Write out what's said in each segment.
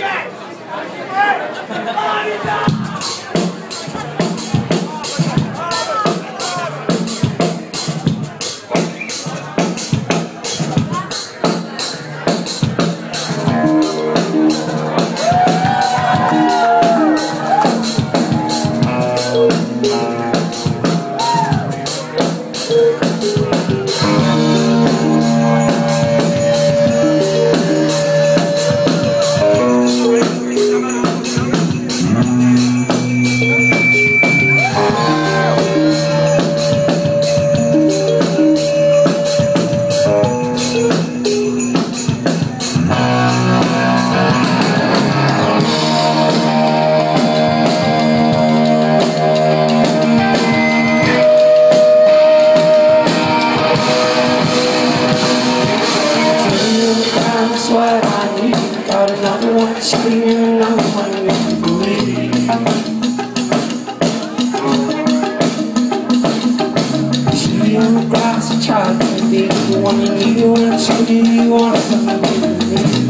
Jack! You grass, I tried to be the one you and so do you want with me.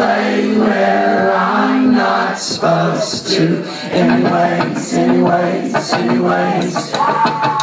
play where I'm not supposed to. Anyways, anyways, anyways.